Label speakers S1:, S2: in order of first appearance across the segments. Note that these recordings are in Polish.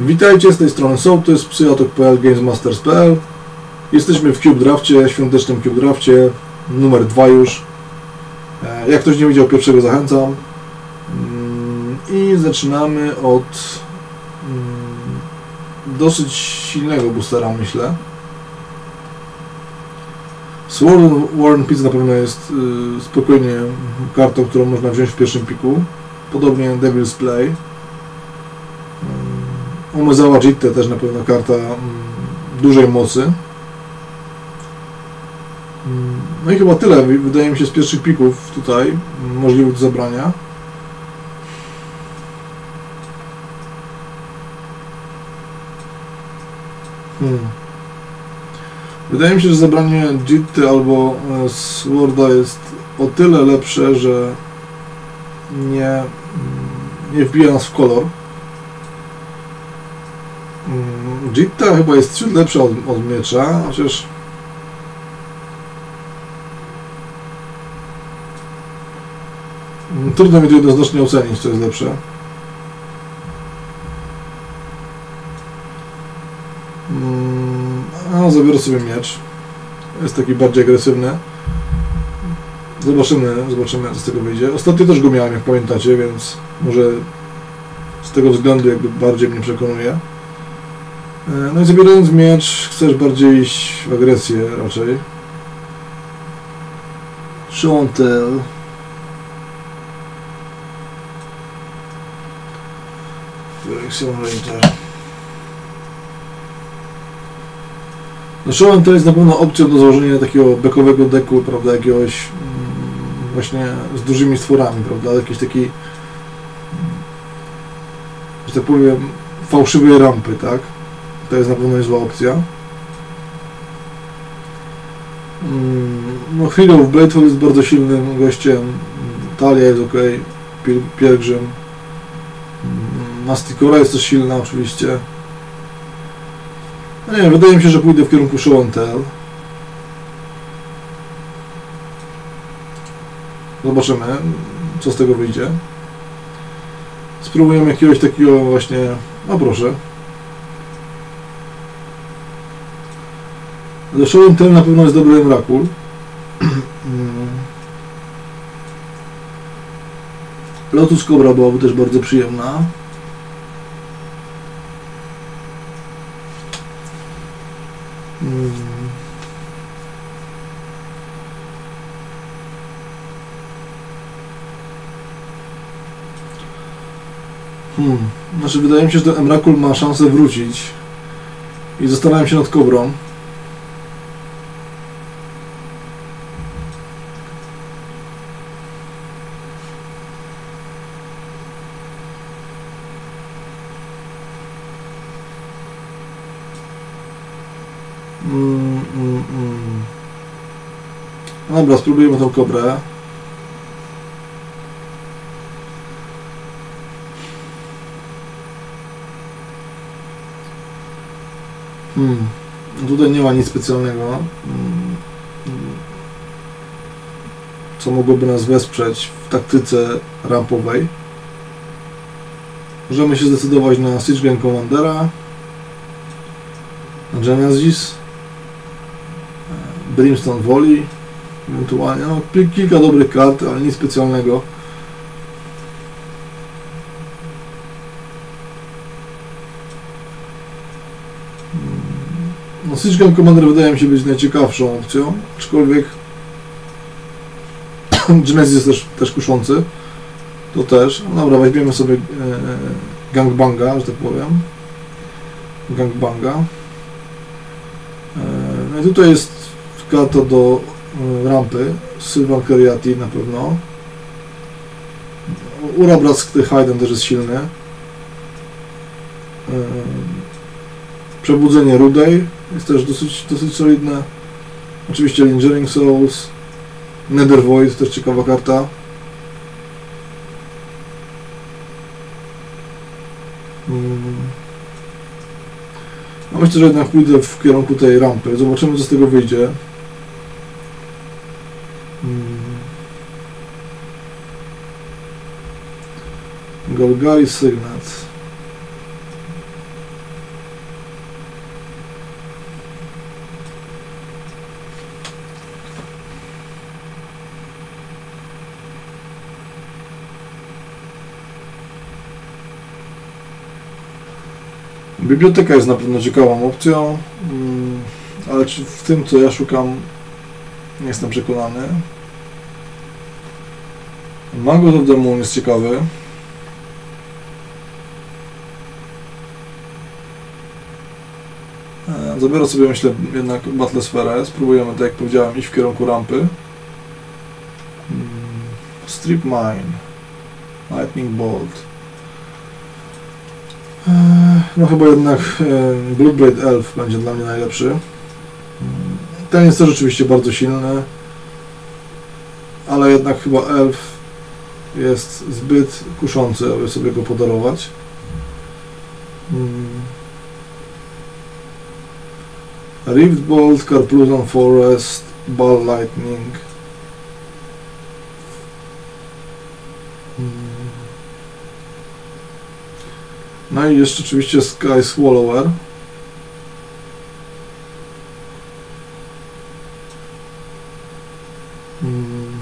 S1: Witajcie, z tej strony Sołtys, psychotok.pl, gamesmasters.pl Jesteśmy w Cube Drafcie, świątecznym Cube Drafcie, numer 2 już. E, Jak ktoś nie widział pierwszego, zachęcam. Mm, I zaczynamy od mm, dosyć silnego boostera, myślę. Sword Warren Pizza na pewno jest y, spokojnie kartą, którą można wziąć w pierwszym piku. Podobnie Devil's Play. Umezawa Jitte też na pewno karta mm, dużej mocy. Mm, No i chyba tyle, wy- wydaje mi się, z pierwszych pików tutaj mm, możliwych do zabrania. Hmm. Wydaje mi się, że zabranie Jitty albo e, Sworda jest o tyle lepsze, że nie, nie wbija nas w kolor. Mm, Jitta chyba jest ciut lepsza od, od miecza, chociaż Mm, trudno mi to jednoznacznie ocenić, co jest lepsze. Mm, A, zabiorę sobie miecz. Jest taki bardziej agresywny. Zobaczymy, zobaczymy co z tego wyjdzie. Ostatnio też go miałem, jak pamiętacie, więc może z tego względu jakby bardziej mnie przekonuje. E, No i zabierając miecz, chcesz bardziej iść w agresję raczej. Chantel. Direction Ranger. No to jest na pewno opcją do założenia takiego bekowego deku, prawda, jakiegoś mm, właśnie z dużymi stworami, prawda, jakiś taki że tak powiem fałszywej rampy, tak? To jest na pewno niezła opcja. Mm, No Hero of Bladefall jest bardzo silnym gościem, Mm, Talia jest ok, Piel- Pielgrzym. Mm, Mastikora jest też silna oczywiście. No nie wiem, wydaje mi się, że pójdę w kierunku Show and Tell. Zobaczymy, co z tego wyjdzie. Spróbujemy jakiegoś takiego właśnie... No proszę. And Tell na pewno jest dobry Emrakul. Lotus Cobra byłaby też bardzo przyjemna. Mm. Hmm. Znaczy wydaje mi się, że ten Emrakul ma szansę wrócić. I zastanawiam się nad Kobrą. Dobra, spróbujemy tą kobrę. Hmm. Tutaj nie ma nic specjalnego. Mm, mm. Co mogłoby nas wesprzeć w taktyce rampowej. Możemy się zdecydować na Siege Gang Commandera, na Genesis, Brimstone Volley, ewentualnie no, kilka dobrych kart, ale nic specjalnego. Mm, No, Siege Gun Commander wydaje mi się być najciekawszą opcją, aczkolwiek Genesis jest też, też kuszący. To też. No dobra, weźmiemy sobie e, Gangbanga, że tak powiem. Gangbanga. E, No i tutaj jest karta do e, rampy. Sylvan Kariati na pewno. Urabras Hayden też jest silny. E, Przebudzenie Rudej jest też dosyć, dosyć solidne. Oczywiście Lingering Souls. Nether Void też ciekawa karta. Mm. No myślę, że jednak pójdę w kierunku tej rampy. Zobaczymy, co z tego wyjdzie. Golgari Sygnac. Biblioteka jest na pewno ciekawą opcją, mm, ale czy w tym, co ja szukam, nie jestem przekonany. Magot of the Moon jest ciekawy. Zabiorę sobie, myślę, jednak Battle Sphere. Spróbujemy, tak jak powiedziałem, iść w kierunku rampy. Mm, Strip Mine. Lightning Bolt. E, No chyba jednak e, Bloodbraid Elf będzie dla mnie najlepszy. Mm, Ten jest też rzeczywiście bardzo silny, ale jednak chyba Elf jest zbyt kuszący, aby sobie go podarować. Mm. Rift Bolt, Carpluton Forest, Ball Lightning. Mm. No i jeszcze oczywiście Sky Swallower. Mm.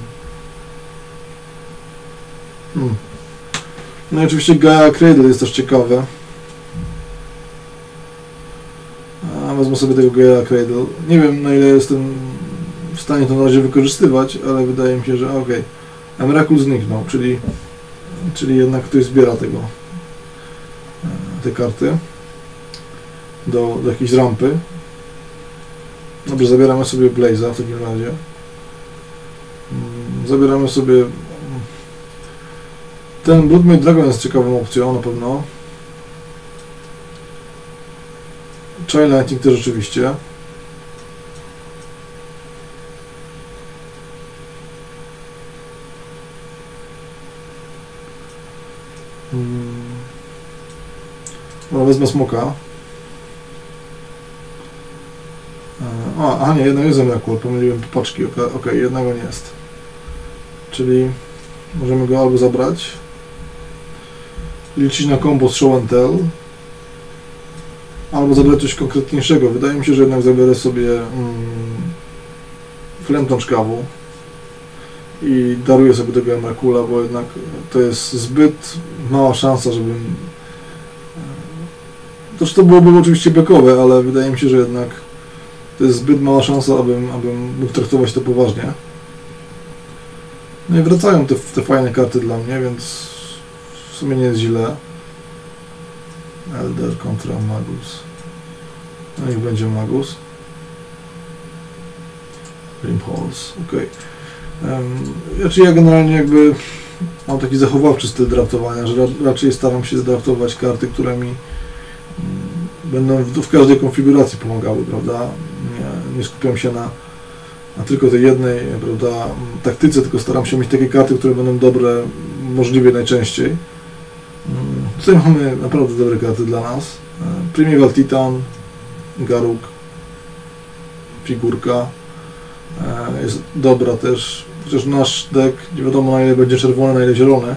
S1: Hmm. No i oczywiście Gaia Cradle jest też ciekawe. A, wezmę sobie tego Gaia Cradle. Nie wiem na ile jestem w stanie to na razie wykorzystywać, ale wydaje mi się, że okej. Okay. Emrakul zniknął, czyli, czyli jednak ktoś zbiera tego e, te karty do, do jakiejś rampy. Dobrze, zabieramy sobie Blaze'a w takim razie. Mm, Zabieramy sobie ten Bloodmade Dragon jest ciekawą opcją na pewno. Child Lightning też rzeczywiście. Hmm. No, wezmę smoka. E, A, a nie, jednak jest Emrakul, pomyliłem paczki, okej, okay, jednego nie jest. Czyli możemy go albo zabrać, liczyć na combo z Show and Tell, albo zabrać coś konkretniejszego. Wydaje mi się, że jednak zabiorę sobie mm, szkawu i daruję sobie tego Emrakula, bo jednak to jest zbyt mała szansa, żebym Toż to byłoby oczywiście bekowe, ale wydaje mi się, że jednak to jest zbyt mała szansa, abym, abym mógł traktować to poważnie. No i wracają te, te fajne karty dla mnie, więc w sumie nie jest źle. Elder kontra Magus. No niech będzie Magus. Rimholz, ok. Um, znaczy ja generalnie jakby mam taki zachowawczy styl draftowania, że ra raczej staram się zdraftować karty, które mi będą w, w każdej konfiguracji pomagały, prawda? Nie, nie skupiam się na, na tylko tej jednej, prawda, taktyce, tylko staram się mieć takie karty, które będą dobre możliwie najczęściej. Tutaj mamy naprawdę dobre karty dla nas. Primeval Titan, Garuk, figurka e, jest dobra też, chociaż nasz deck nie wiadomo na ile będzie czerwony, na ile zielony.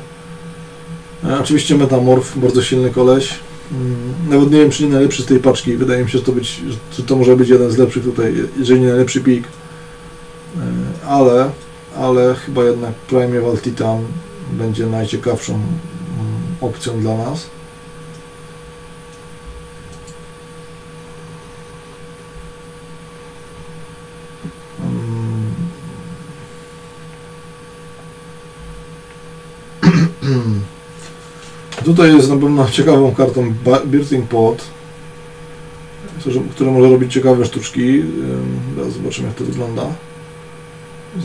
S1: E, oczywiście Metamorf, bardzo silny koleś. Mm, Nawet nie wiem, czy nie najlepszy z tej paczki. Wydaje mi się, że to, być, że to może być jeden z lepszych tutaj, jeżeli nie najlepszy pik. E, Ale, ale chyba jednak Primeval Titan będzie najciekawszą opcją dla nas. Mm. Tutaj jest na pewno ciekawą kartą Birthing Pot, która może robić ciekawe sztuczki. Teraz zobaczymy jak to wygląda.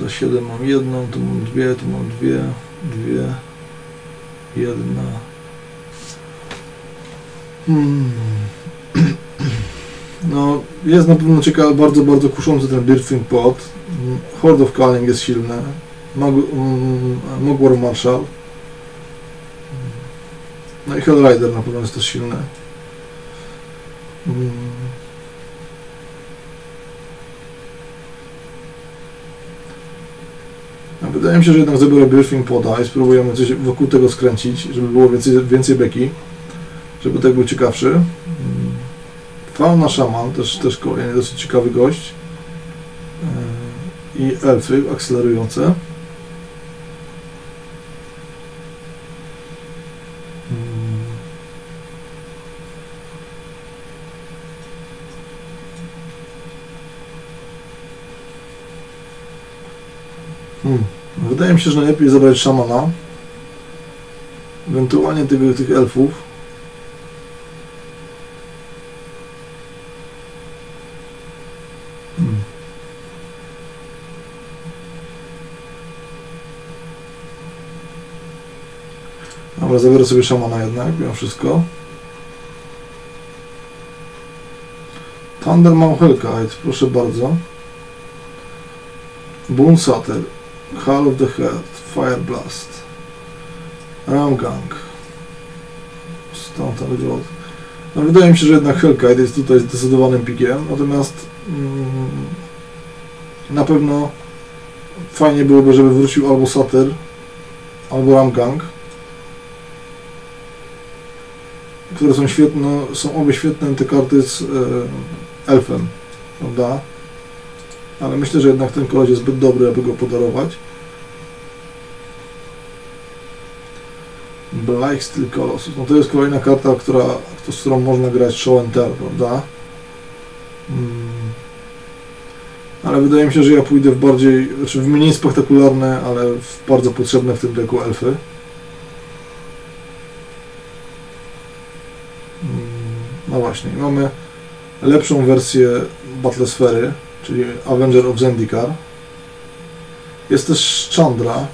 S1: Za 7 mam jedną, tu mam dwie, tu mam dwie, dwie, jedna. Hmm. No, jest na pewno ciekawy, bardzo, bardzo kuszący ten Birthing Pot. Horde of Calling jest silny. Mogwar Marshall. No i Hellrider na pewno jest też silny. Hmm. Wydaje mi się, że jednak zabiorę Briefing Poda i spróbujemy coś wokół tego skręcić, żeby było więcej, więcej beki, żeby tak był ciekawszy. Hmm. Fauna Shaman, też, też kolejny dosyć ciekawy gość. I elfy akcelerujące. Hmm. Wydaje mi się, że najlepiej zabrać szamana. Ewentualnie tego, tych elfów. Hmm. Dobra, zabiorę sobie szamana jednak, mimo wszystko. Thunder mam Hellkite, proszę bardzo. Boon Hall of the Head, Fire Blast, Ramgang, Stąd Growth. No wydaje mi się, że jednak Hellkite jest tutaj zdecydowanym pikiem, natomiast mm, na pewno fajnie byłoby, żeby wrócił albo Satyr, albo Ramgang. które są świetne, są obie świetne te karty z e, elfem, prawda? Ale myślę, że jednak ten koleś jest zbyt dobry, aby go podarować. Black Steel Colossus. No to jest kolejna karta, która, z którą można grać show and tell, prawda? Hmm. Ale wydaje mi się, że ja pójdę w bardziej, znaczy w mniej spektakularne, ale w bardzo potrzebne w tym deku elfy. No właśnie, mamy lepszą wersję Battlesfery, czyli Avenger of Zendikar. Jest też Chandra.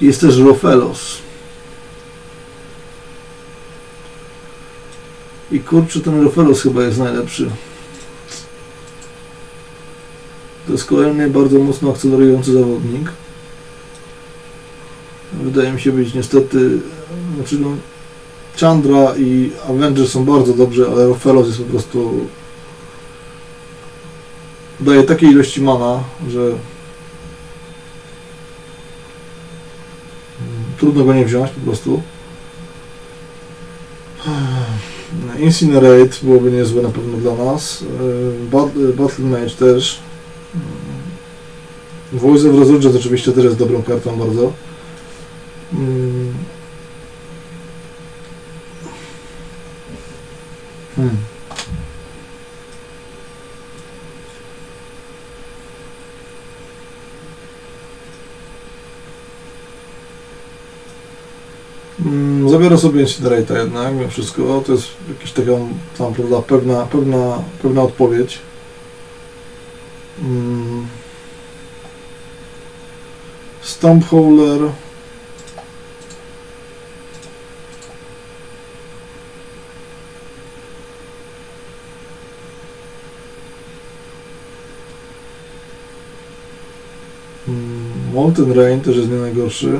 S1: Jest też Rofelos. I kurczę, ten Rofelos chyba jest najlepszy. To jest kolejny bardzo mocno akcelerujący zawodnik. Wydaje mi się być niestety, znaczy no, Chandra i Avengers są bardzo dobrze, ale Rofelos jest po prostu daje takiej ilości mana, że trudno go nie wziąć po prostu. Incinerate byłoby niezłe na pewno dla nas. Battle Mage też. Voice of Resurgence oczywiście też jest dobrą kartą bardzo. Hmm. Zabiorę sobie Incinerator jednak, mimo wszystko. To jest jakaś taka tam, prawda, pewna, pewna, pewna odpowiedź. Mm. Stumpholer. Molten Rain też jest nie najgorszy.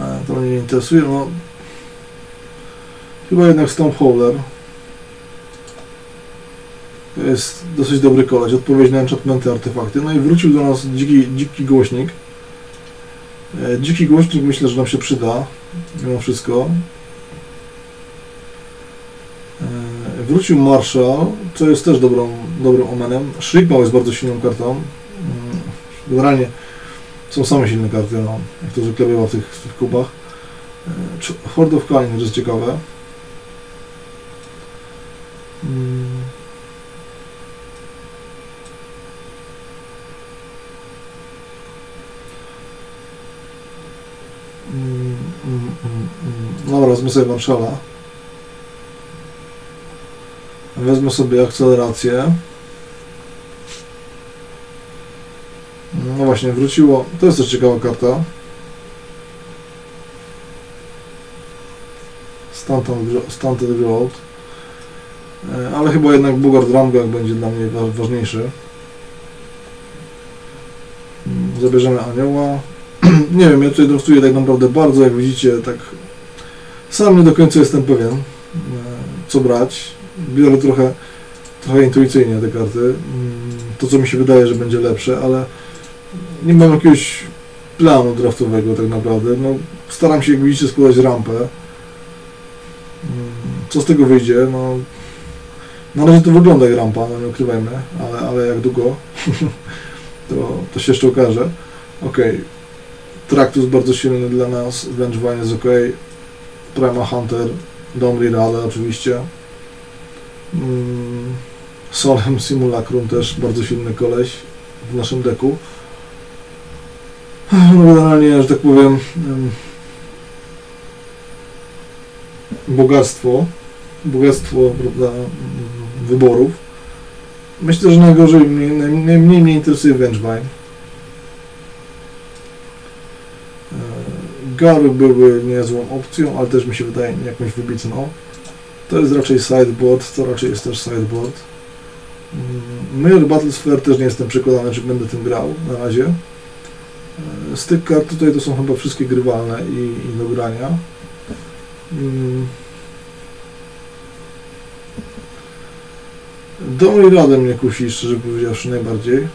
S1: A, to mnie nie interesuje, no... Chyba jednak Stoneholder. To jest dosyć dobry koleś, odpowiedź na enchantmenty, artefakty. No i wrócił do nas dziki, dziki głośnik. E, dziki głośnik myślę, że nam się przyda, mimo wszystko. E, wrócił Marshall, co jest też dobrą, dobrym omenem. Shriekmaw jest bardzo silną kartą. Generalnie są same silne karty, no, jak to zwykle bywa w tych, w tych kubach. E. Hmm. Mm, mm, mm, Dobra, wezmę sobie Marszala. Wezmę sobie akcelerację. No właśnie, wróciło. To jest też ciekawa karta. Stunted Growth. E, ale chyba jednak Bugard Ramgang będzie dla mnie ważniejszy. Mm, zabierzemy anioła. nie wiem, ja tutaj draftuję tak naprawdę bardzo, jak widzicie, tak sam nie do końca jestem pewien, e, co brać. Biorę trochę, trochę intuicyjnie te karty. Mm, to, co mi się wydaje, że będzie lepsze, ale nie mam jakiegoś planu draftowego tak naprawdę. No, staram się, jak widzicie, składać rampę. Co z tego wyjdzie? No, na razie to wygląda jak rampa, no nie ukrywajmy, ale, ale jak długo, to, to się jeszcze okaże. Ok, Traktus bardzo silny dla nas, Vengevine jest ok, Prima Hunter, Domri Rale oczywiście. Mm, Solem Simulacrum też bardzo silny koleś. w naszym deku. No generalnie, że tak powiem, em, bogactwo, bogactwo prawda, wyborów. Myślę, że najgorzej, mnie, naj- najmniej mnie interesuje Vengevine. E, Garuk byłby niezłą opcją, ale też mi się wydaje jakąś wybitną. To jest raczej sideboard, to raczej jest też sideboard. Mm, Mirror Battlesphere też nie jestem przekonany, czy będę tym grał na razie. E, Z tych kart tutaj to są chyba wszystkie grywalne i, i do grania. Dom radę mnie kusi, szczerze powiedziawszy, najbardziej.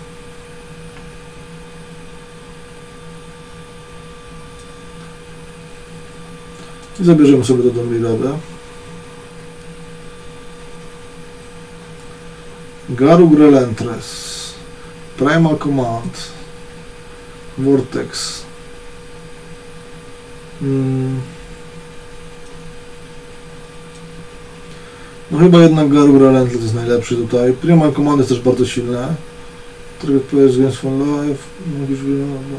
S1: I zabierzemy sobie do Dom radę. Garug Relentless, Primal Command, Vortex. Mm. No chyba jednak Garug Relentless jest najlepszy tutaj. Primal Command jest też bardzo silne. Target players gains for life. Mówisz, no, no.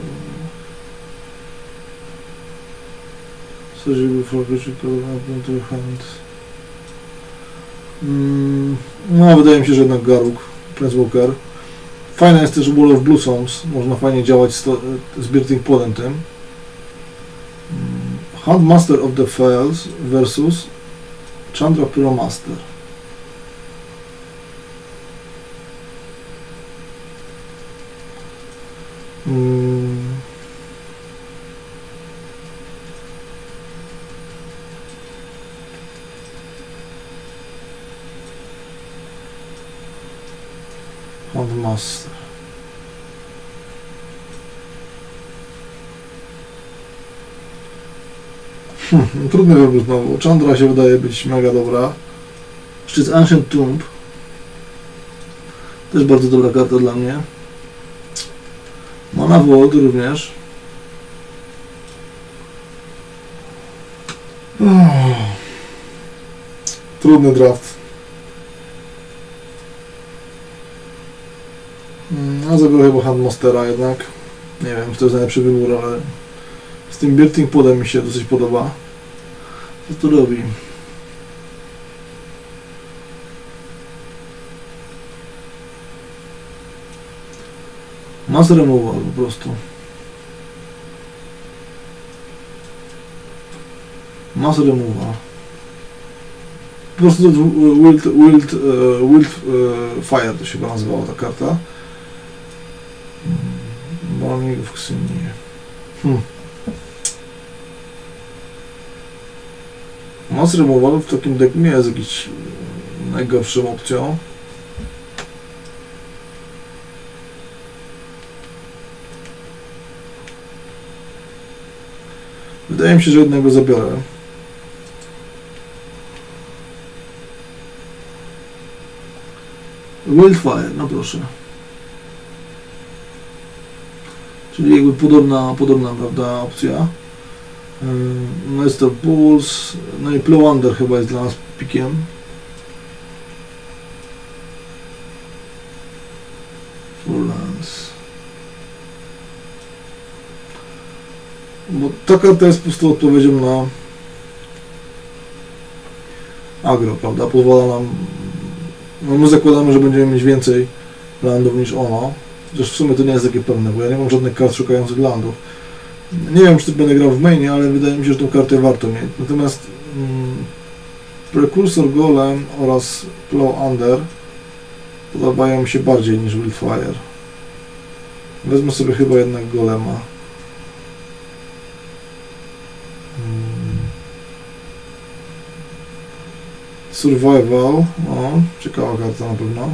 S1: Weapon to hand. No, wydaje mi się, że jednak Garuk, Prince Walker. Fajna jest też Wall of Blossoms, można fajnie działać z, z Birting tym. Mm, Handmaster of the Fells versus Chandra Pyromaster. Mm. Handmaster. Hmm, trudny wybór znowu. Chandra się wydaje być mega dobra. Jest Ancient Tomb. Też bardzo dobra karta dla mnie. Mana Vault również. Trudny draft. Ja zabiorę chyba Handmastera jednak. Nie wiem, czy to jest najlepszy wybór, ale z tym Birting Podem mi się dosyć podoba. Co to robi? Mass removal po prostu. Mass removal. Po prostu Wild, Wild, e, Wild e, Fire to się chyba nazywała ta karta. Morning of Xenia. Hmm. Mass removal w takim deku nie jest jakiś najgorszą opcją. Wydaje mi się, że jednego zabiorę. Wildfire, no proszę. Czyli jakby podobna, podobna prawda, opcja. Ym, Master Bulls, no i Plowunder chyba jest dla nas pikiem. Furlands. Bo ta karta jest prostu odpowiedzią na agro, prawda? Pozwala nam. No my zakładamy, że będziemy mieć więcej landów niż ono. Chociaż w sumie to nie jest takie pewne, bo ja nie mam żadnych kart szukających landów. Nie wiem, czy będę grał w mainie, ale wydaje mi się, że tą kartę warto mieć. Natomiast mm, Precursor Golem oraz Plow Under podobają mi się bardziej niż Wildfire. Wezmę sobie chyba jednak Golema. Mm. Survival, o, ciekawa karta na pewno.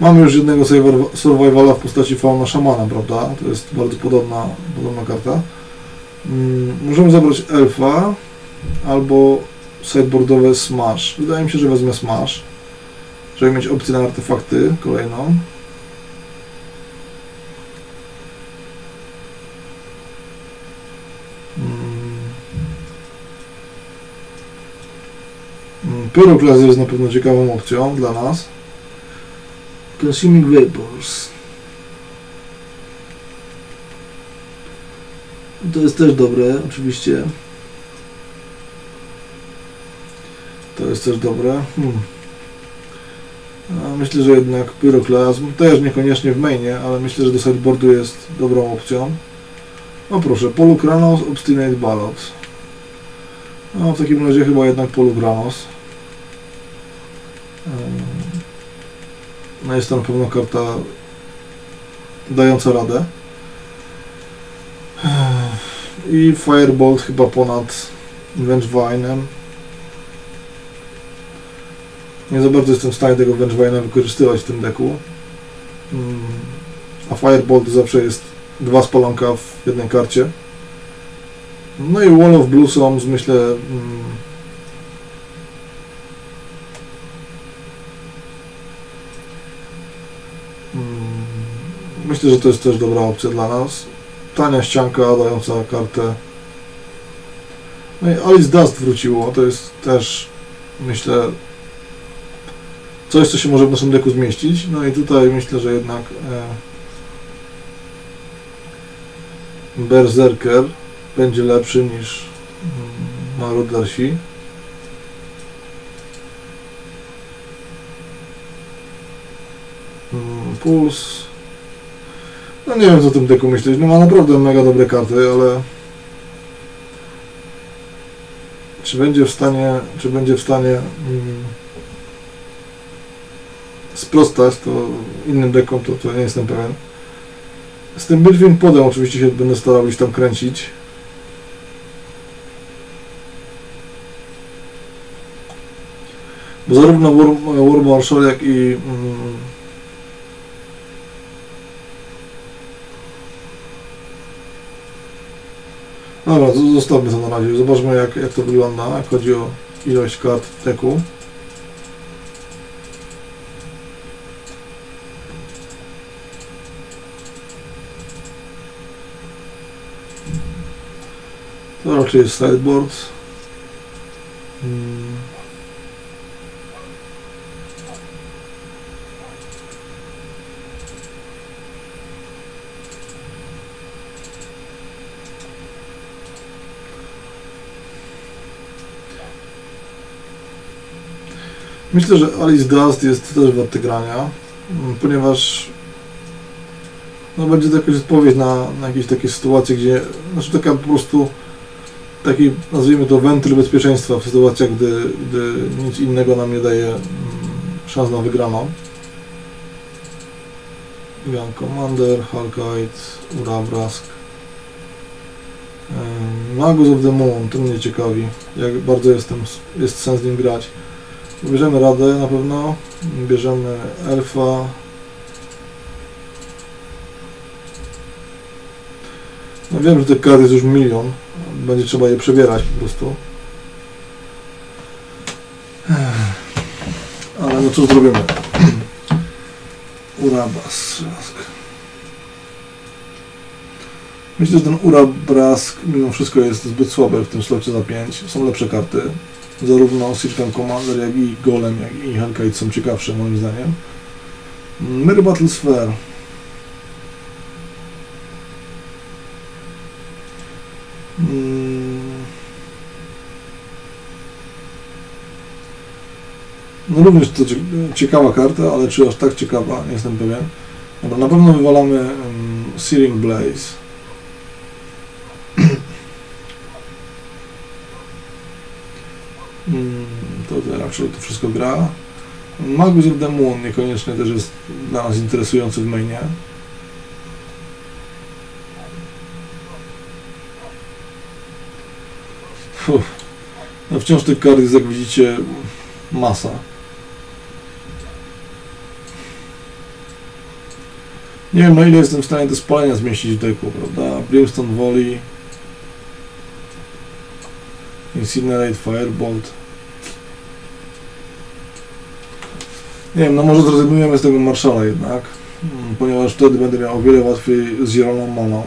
S1: Mamy już jednego survival- survivala w postaci fauna szamana, prawda? To jest bardzo podobna, podobna karta. Mm, możemy zabrać elfa albo sideboardowe smash. Wydaje mi się, że wezmę smash, żeby mieć opcję na artefakty kolejną. Mm. Mm, Pyroklas jest na pewno ciekawą opcją dla nas. Consuming Vapors. To jest też dobre, oczywiście. To jest też dobre. Hmm. Myślę, że jednak Pyroklasm, też niekoniecznie w mainie, ale myślę, że do sideboardu jest dobrą opcją. O proszę, Polukranos, Obstinate Ballot. No w takim razie chyba jednak Polukranos. No jest na pewno karta dająca radę. I Firebolt chyba ponad Vengevinem. Nie za bardzo jestem w stanie tego Vengevina wykorzystywać w tym deku. Mm, a Firebolt zawsze jest dwa spalonka w jednej karcie. No i Wall of Blue Songs myślę myślę, że to jest też dobra opcja dla nas. Tania ścianka dająca kartę. No i Alice Dust wróciło, to jest też myślę coś, co się może w naszym deku zmieścić. No i tutaj myślę, że jednak e, Berserker będzie lepszy niż Marudarsi. Mm, Puls. No nie wiem co o tym deku myśleć. No ma naprawdę mega dobre karty, ale czy będzie w stanie, czy będzie w stanie mm, sprostać to innym dekom, to, to nie jestem pewien. Z tym Bitwin podem oczywiście się będę starał iść tam kręcić. Bo zarówno War, War Marshal, jak i mm, Dobra, zostawmy to na razie. Zobaczmy jak, jak to wygląda, jak chodzi o ilość kart w deku. To raczej jest sideboard. Hmm. Myślę, że Alice Dust jest też warte grania, mm, ponieważ no, będzie to jakaś odpowiedź na, na jakieś takie sytuacje, gdzie, znaczy taka po prostu taki, nazwijmy to, wentyl bezpieczeństwa w sytuacjach, gdy, gdy nic innego nam nie daje mm, szans na wygraną. Gun Commander, Halkite, Urabrask. Magus of the Moon, to mnie ciekawi, jak bardzo jestem, jest sens nim grać. Bierzemy radę na pewno, bierzemy elfa. No wiem, że tych kart jest już milion, będzie trzeba je przebierać po prostu. Ale no co zrobimy? Urabas. Myślę, że ten Urabrask mimo wszystko jest zbyt słaby w tym slocie za 5. Są lepsze karty. Zarówno Sirkan Commander, jak i Golem, jak i Hellkite są ciekawsze moim zdaniem. Mirror Battle Sphere. Mm. No również to ciekawa karta, ale czy aż tak ciekawa, nie jestem pewien. Dobra, na pewno wywalamy um, Searing Blaze. Hmm, raczej to wszystko gra. Magus of niekoniecznie też jest dla nas interesujący w mainie. No wciąż tych kart jest, jak widzicie, masa. Nie wiem, na ile jestem w stanie te spalenia zmieścić w deku, prawda? Brimstone Volley, Incinerate, Firebolt. Nie wiem, no może zrezygnujemy z tego Marszala jednak, mm, ponieważ wtedy będę miał o wiele łatwiej z zieloną moną.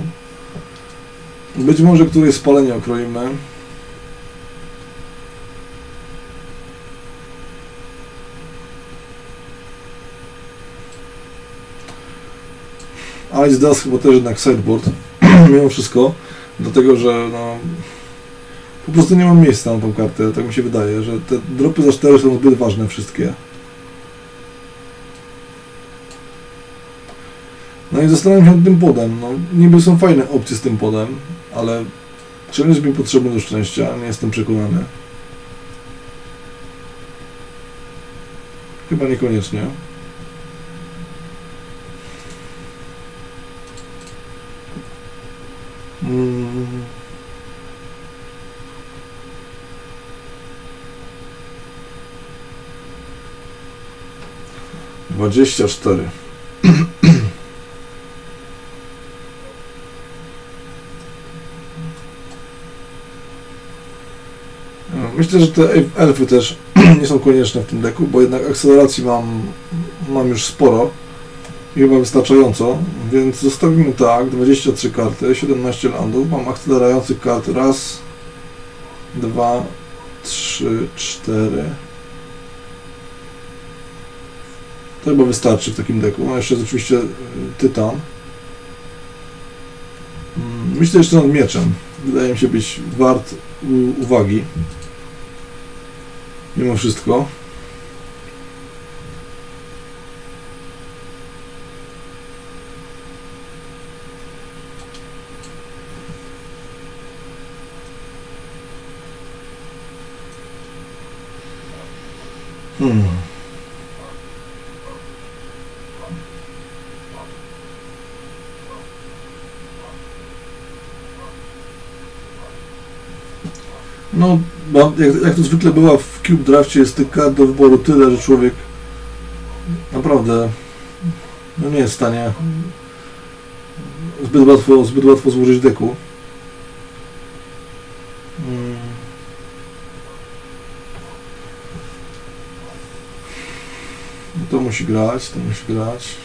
S1: Być może któreś spalenie okroimy. Ice Dust chyba też jednak sideboard, mimo wszystko, dlatego że no, po prostu nie mam miejsca na tą kartę, tak mi się wydaje, że te dropy za 4 są zbyt ważne wszystkie. No i zastanawiam się nad tym podem. No, niby są fajne opcje z tym podem, ale czy on jest mi potrzebny do szczęścia? Nie jestem przekonany. Chyba niekoniecznie. Mm. Dwadzieścia cztery. Myślę, że te elfy też nie są konieczne w tym deku, bo jednak akceleracji mam, mam już sporo i chyba wystarczająco, więc zostawimy tak, 23 karty, 17 landów, mam akcelerających kart, raz, dwa, trzy, cztery. To chyba wystarczy w takim deku. Mam jeszcze oczywiście y, tytan. Mm, myślę jeszcze nad mieczem. Wydaje mi się być wart uwagi mimo wszystko. Hmm. No, jak, jak to zwykle bywa w Cube Drafcie, jest tych kart do wyboru tyle, że człowiek naprawdę no nie jest w stanie zbyt łatwo, zbyt łatwo złożyć deku. No to musi grać, to musi grać.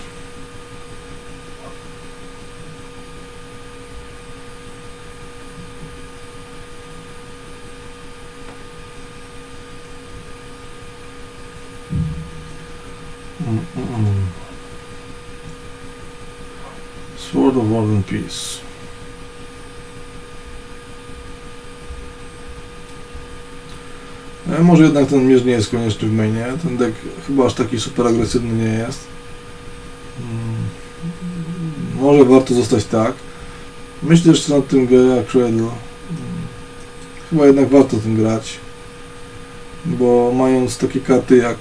S1: Sword of War and Peace. E, może jednak ten mierz nie jest konieczny w mainie. Ten deck chyba aż taki super agresywny nie jest. Hmm. Może warto zostać tak. Myślę jeszcze nad tym jak Cradle. Chyba jednak warto tym grać. Bo mając takie karty jak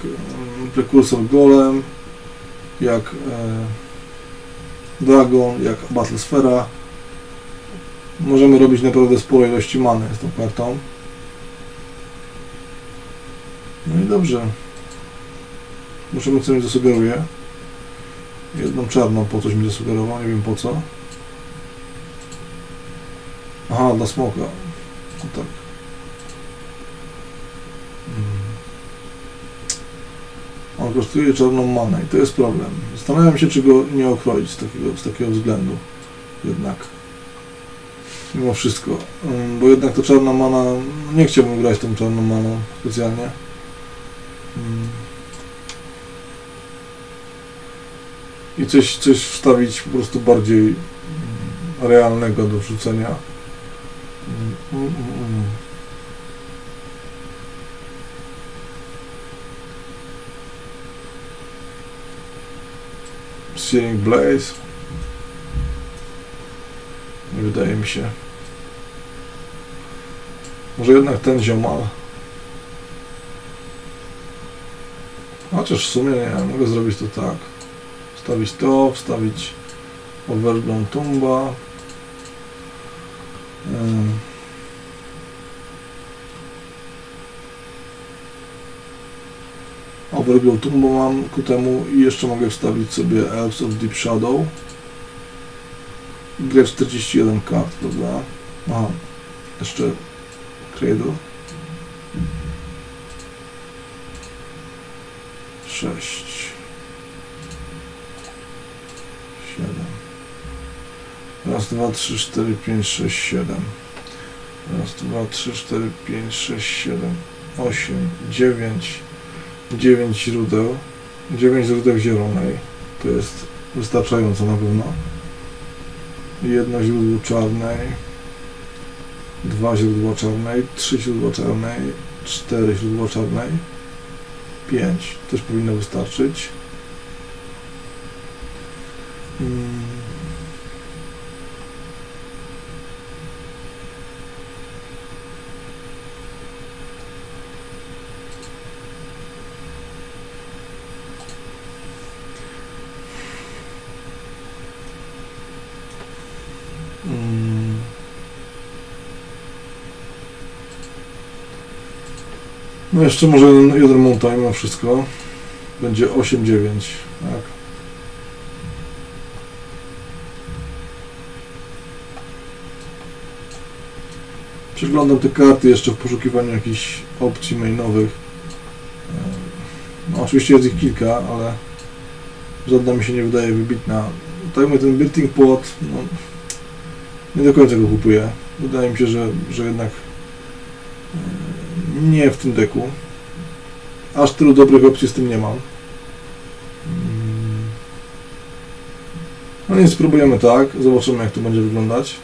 S1: Prekursor Golem, jak e, Dragon, jak Battlesfera. Możemy robić naprawdę spore ilości many z tą kartą. No i dobrze. Możemy co mi zasugeruje. Jedną czarną po coś mi zasugerował, nie wiem po co. Aha, dla smoka. No tak. On kosztuje czarną manę i to jest problem. Zastanawiam się, czy go nie okroić z takiego, z takiego względu. Jednak. Mimo wszystko. Mm, bo jednak to czarna mana, nie chciałbym grać tą czarną maną specjalnie. Mm. I coś, coś wstawić po prostu bardziej mm, realnego do wrzucenia. Searing Blaze. Nie wydaje mi się. Może jednak ten ziomal. Chociaż w sumie nie, mogę zrobić to tak. Wstawić to, wstawić Overblown Tumba. Overglow Turbo mam ku temu i jeszcze mogę wstawić sobie Elves of Deep Shadow. Grę 41 kart, prawda? Aha, jeszcze Cradle. 6 7 Raz, dwa, trzy, cztery, pięć, sześć, siedem. Raz, dwa, trzy, cztery, pięć, sześć, siedem, osiem, dziewięć. 9 źródeł, 9 źródeł zielonej, to jest wystarczająco na pewno. jedno źródło czarnej, dwa źródła czarnej, trzy źródła czarnej, cztery źródła czarnej, pięć też powinno wystarczyć. Mm. No jeszcze może jeden, mountain mimo wszystko. Będzie 8-9, tak. Przeglądam te karty jeszcze w poszukiwaniu jakichś opcji mainowych. No, oczywiście jest ich kilka, ale żadna mi się nie wydaje wybitna. Tak jak ten Birting Pot, no, nie do końca go kupuję. Wydaje mi się, że, że jednak nie w tym deku. Aż tylu dobrych opcji z tym nie mam. Mm. No więc spróbujemy tak, zobaczymy jak to będzie wyglądać.